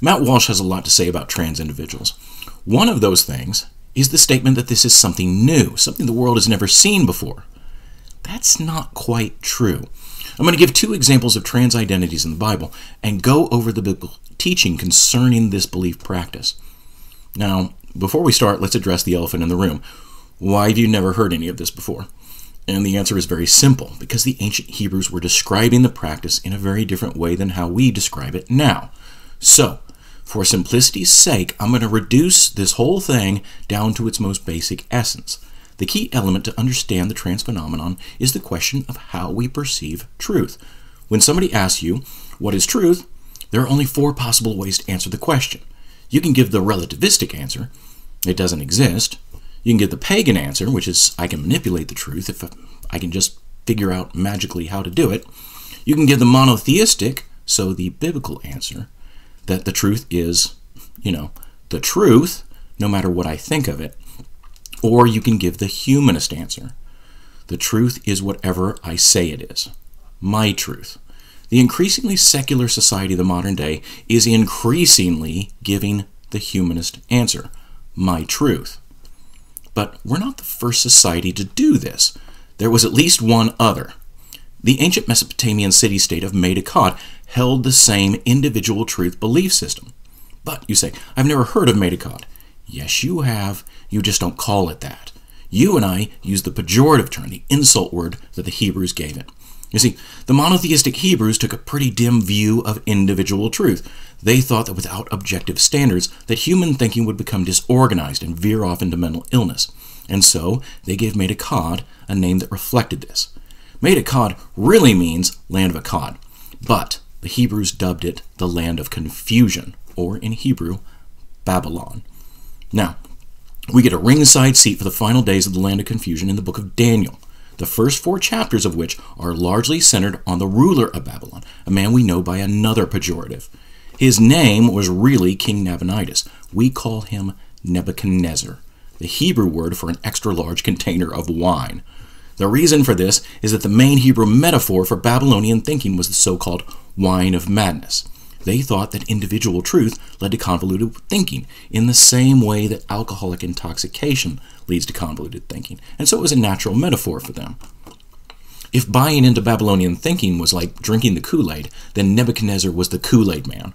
Matt Walsh has a lot to say about trans individuals. One of those things is the statement that this is something new, something the world has never seen before. That's not quite true. I'm going to give two examples of trans identities in the Bible and go over the biblical teaching concerning this belief practice. Now, before we start, let's address the elephant in the room. Why have you never heard any of this before? And the answer is very simple because the ancient Hebrews were describing the practice in a very different way than how we describe it now. So, for simplicity's sake, I'm going to reduce this whole thing down to its most basic essence. The key element to understand the trans phenomenon is the question of how we perceive truth. When somebody asks you, What is truth? there are only four possible ways to answer the question. You can give the relativistic answer, It doesn't exist. You can give the pagan answer, which is, I can manipulate the truth if I can just figure out magically how to do it. You can give the monotheistic, so the biblical answer, that the truth is, you know, the truth, no matter what I think of it. Or you can give the humanist answer. The truth is whatever I say it is. My truth. The increasingly secular society of the modern day is increasingly giving the humanist answer. My truth. But we're not the first society to do this. There was at least one other. The ancient Mesopotamian city state of Mede-Akkad held the same individual truth belief system. But, you say, I've never heard of Mede-Akkad. Yes, you have. You just don't call it that. You and I use the pejorative term, the insult word that the Hebrews gave it. You see, the monotheistic Hebrews took a pretty dim view of individual truth. They thought that without objective standards, that human thinking would become disorganized and veer off into mental illness. And so they gave Mede-Akkad a name that reflected this. Mede-Akkad really means land of Akkad, but the Hebrews dubbed it the land of confusion, or in Hebrew, Babylon. Now, we get a ringside seat for the final days of the land of confusion in the book of Daniel, the first four chapters of which are largely centered on the ruler of Babylon, a man we know by another pejorative. His name was really King Nabonidus. We call him Nebuchadnezzar, the Hebrew word for an extra large container of wine. The reason for this is that the main Hebrew metaphor for Babylonian thinking was the so called wine of madness. They thought that individual truth led to convoluted thinking in the same way that alcoholic intoxication leads to convoluted thinking. And so it was a natural metaphor for them. If buying into Babylonian thinking was like drinking the Kool Aid, then Nebuchadnezzar was the Kool Aid man.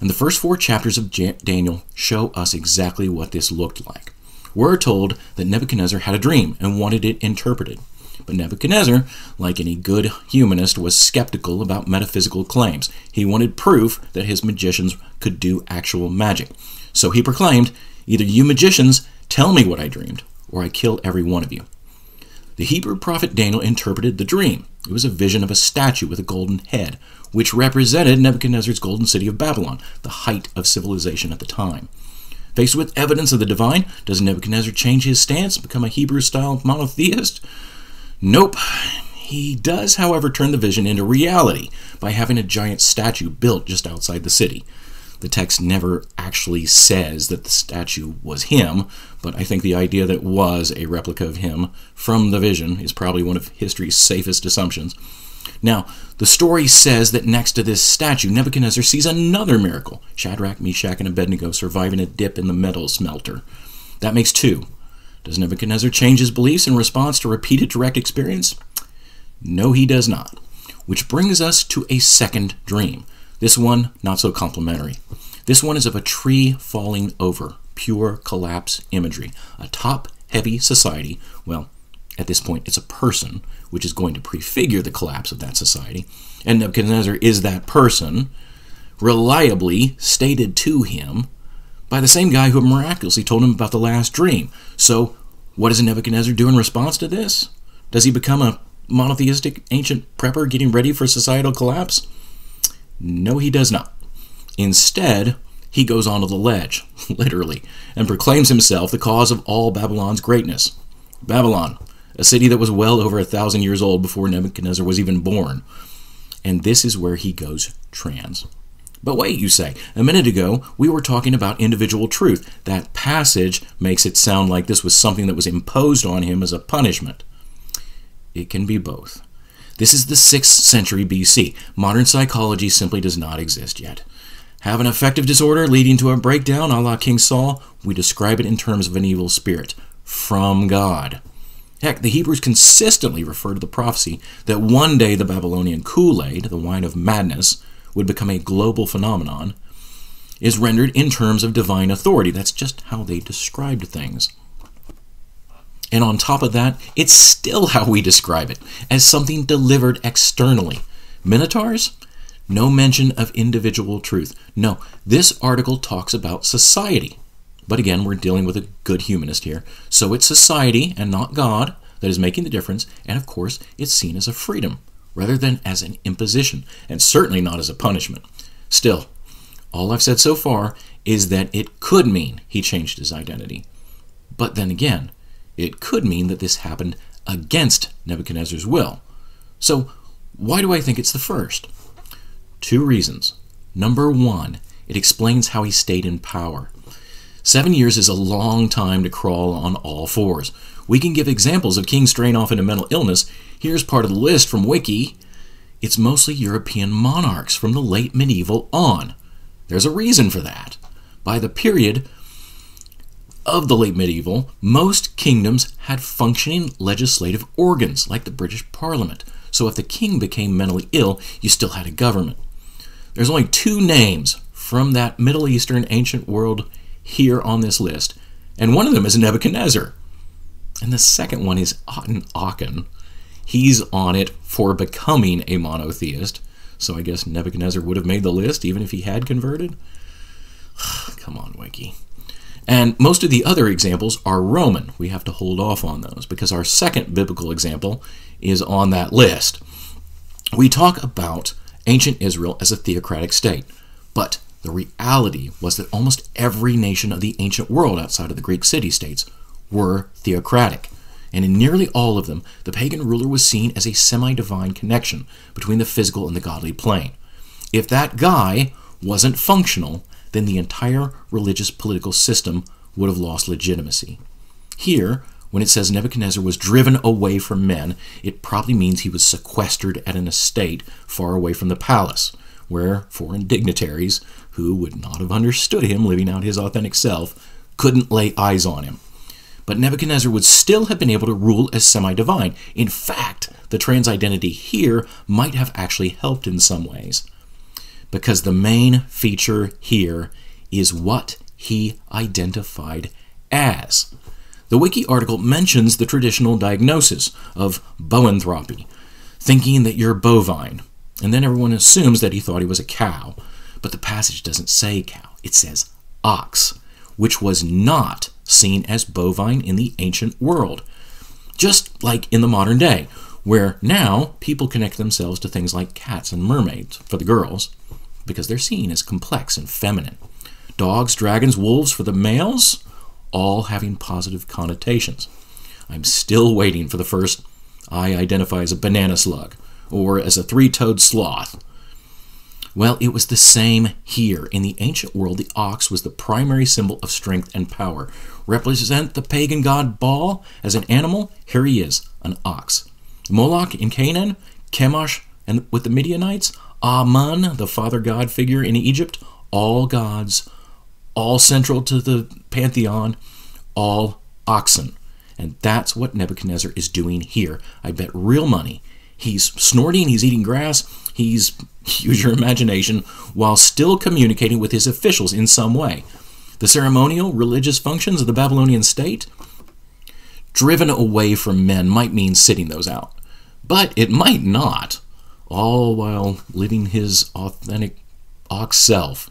And the first four chapters of Daniel show us exactly what this looked like. We're told that Nebuchadnezzar had a dream and wanted it interpreted. But Nebuchadnezzar, like any good humanist, was skeptical about metaphysical claims. He wanted proof that his magicians could do actual magic. So he proclaimed, Either you magicians tell me what I dreamed, or I kill every one of you. The Hebrew prophet Daniel interpreted the dream. It was a vision of a statue with a golden head, which represented Nebuchadnezzar's golden city of Babylon, the height of civilization at the time. Faced with evidence of the divine, does Nebuchadnezzar change his stance and become a Hebrew style monotheist? Nope. He does, however, turn the vision into reality by having a giant statue built just outside the city. The text never actually says that the statue was him, but I think the idea that it was a replica of him from the vision is probably one of history's safest assumptions. Now, the story says that next to this statue, Nebuchadnezzar sees another miracle Shadrach, Meshach, and Abednego surviving a dip in the metal smelter. That makes two. Does Nebuchadnezzar change his beliefs in response to repeated direct experience? No, he does not. Which brings us to a second dream. This one, not so complimentary. This one is of a tree falling over, pure collapse imagery. A top heavy society, well, at this point, it's a person, which is going to prefigure the collapse of that society. And Nebuchadnezzar is that person, reliably stated to him by the same guy who miraculously told him about the last dream. So, what does Nebuchadnezzar do in response to this? Does he become a monotheistic ancient prepper getting ready for societal collapse? No, he does not. Instead, he goes onto the ledge, literally, and proclaims himself the cause of all Babylon's greatness. Babylon, a city that was well over a thousand years old before Nebuchadnezzar was even born. And this is where he goes trans. But wait, you say, a minute ago we were talking about individual truth. That passage makes it sound like this was something that was imposed on him as a punishment. It can be both. This is the 6th century BC. Modern psychology simply does not exist yet. have an affective disorder leading to a breakdown a la King Saul, we describe it in terms of an evil spirit from God. Heck, the Hebrews consistently refer to the prophecy that one day the Babylonian Kool Aid, the wine of madness, would become a global phenomenon, is rendered in terms of divine authority. That's just how they described things. And on top of that, it's still how we describe it as something delivered externally. Minotaurs? No mention of individual truth. No, this article talks about society. But again, we're dealing with a good humanist here. So it's society and not God that is making the difference, and of course, it's seen as a freedom rather than as an imposition, and certainly not as a punishment. Still, all I've said so far is that it could mean he changed his identity. But then again, it could mean that this happened against Nebuchadnezzar's will. So, why do I think it's the first? Two reasons. Number one, it explains how he stayed in power. Seven years is a long time to crawl on all fours. We can give examples of kings straying off into mental illness. Here's part of the list from Wiki. It's mostly European monarchs from the late medieval on. There's a reason for that. By the period of the late medieval, most kingdoms had functioning legislative organs, like the British Parliament. So if the king became mentally ill, you still had a government. There's only two names from that Middle Eastern ancient world here on this list, and one of them is Nebuchadnezzar. And the second one is Akhenaten. He's on it for becoming a monotheist, so I guess Nebuchadnezzar would have made the list even if he had converted. Come on, Wiki. And most of the other examples are Roman. We have to hold off on those because our second biblical example is on that list. We talk about ancient Israel as a theocratic state, but the reality was that almost every nation of the ancient world outside of the Greek city states were theocratic. And in nearly all of them, the pagan ruler was seen as a semi divine connection between the physical and the godly plane. If that guy wasn't functional, then the entire religious political system would have lost legitimacy. Here, when it says Nebuchadnezzar was driven away from men, it probably means he was sequestered at an estate far away from the palace, where foreign dignitaries, who would not have understood him living out his authentic self, couldn't lay eyes on him. But Nebuchadnezzar would still have been able to rule as semi divine. In fact, the trans identity here might have actually helped in some ways because the main feature here is what he identified as. The wiki article mentions the traditional diagnosis of boanthropy, thinking that you're bovine, and then everyone assumes that he thought he was a cow. But the passage doesn't say cow, it says ox, which was not seen as bovine in the ancient world. Just like in the modern day, where now people connect themselves to things like cats and mermaids for the girls, because they're seen as complex and feminine. Dogs, dragons, wolves for the males, all having positive connotations. I'm still waiting for the first I identify as a banana slug or as a three toed sloth. Well, it was the same here. In the ancient world, the ox was the primary symbol of strength and power. Represent the pagan god Baal as an animal? Here he is, an ox. Moloch in Canaan, Chemosh and with the Midianites, Amun, the father god figure in Egypt, all gods, all central to the pantheon, all oxen. And that's what Nebuchadnezzar is doing here. I bet real money. He's snorting, he's eating grass, he's, use your imagination, while still communicating with his officials in some way. The ceremonial, religious functions of the Babylonian state, driven away from men, might mean sitting those out. But it might not all while living his authentic ox self.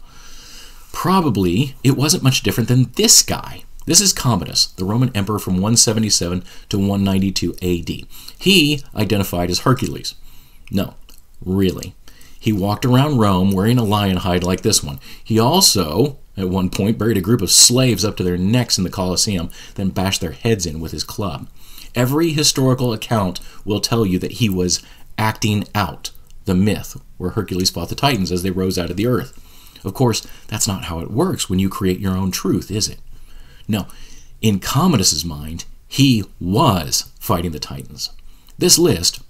Probably it wasn't much different than this guy. This is Commodus, the Roman emperor from 177 to 192 AD. He identified as Hercules. No, really. He walked around Rome wearing a lion hide like this one. He also, at one point, buried a group of slaves up to their necks in the Colosseum, then bashed their heads in with his club. Every historical account will tell you that he was acting out the myth where Hercules fought the Titans as they rose out of the earth. Of course, that's not how it works when you create your own truth, is it? No, in Commodus's mind, he was fighting the Titans. This list,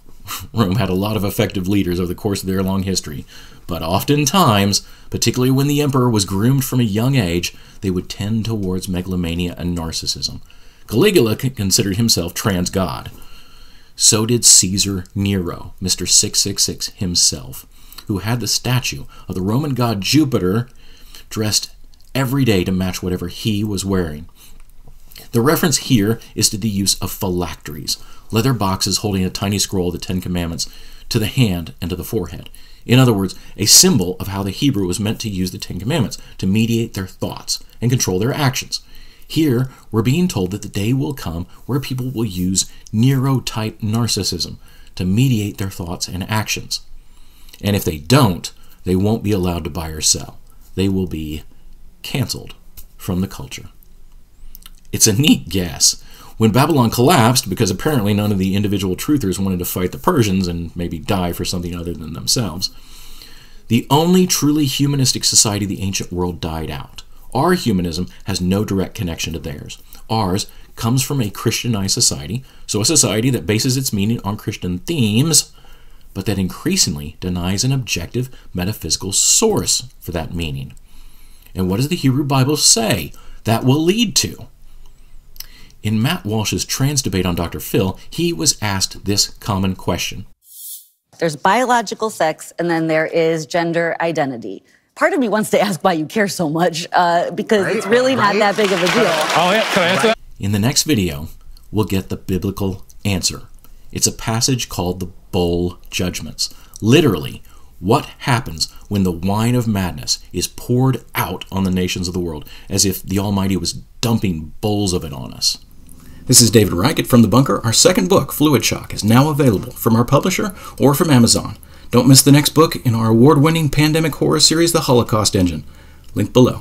Rome had a lot of effective leaders over the course of their long history, but oftentimes, particularly when the emperor was groomed from a young age, they would tend towards megalomania and narcissism. Caligula considered himself trans god. So did Caesar Nero, Mr. 666 himself, who had the statue of the Roman god Jupiter dressed every day to match whatever he was wearing. The reference here is to the use of phylacteries, leather boxes holding a tiny scroll of the Ten Commandments to the hand and to the forehead. In other words, a symbol of how the Hebrew was meant to use the Ten Commandments to mediate their thoughts and control their actions. Here, we're being told that the day will come where people will use Nero type narcissism to mediate their thoughts and actions. And if they don't, they won't be allowed to buy or sell. They will be canceled from the culture. It's a neat guess. When Babylon collapsed, because apparently none of the individual truthers wanted to fight the Persians and maybe die for something other than themselves, the only truly humanistic society of the ancient world died out. Our humanism has no direct connection to theirs. Ours comes from a Christianized society, so a society that bases its meaning on Christian themes, but that increasingly denies an objective metaphysical source for that meaning. And what does the Hebrew Bible say that will lead to? In Matt Walsh's trans debate on Dr. Phil, he was asked this common question There's biological sex, and then there is gender identity. Part of me wants to ask why you care so much, uh, because right, it's really right. not that big of a deal. Oh, yeah, can I answer that? In the next video, we'll get the biblical answer. It's a passage called the Bowl Judgments. Literally, what happens when the wine of madness is poured out on the nations of the world, as if the Almighty was dumping bowls of it on us? This is David Rike from The Bunker. Our second book, Fluid Shock, is now available from our publisher or from Amazon. Don't miss the next book in our award winning pandemic horror series, The Holocaust Engine. Link below.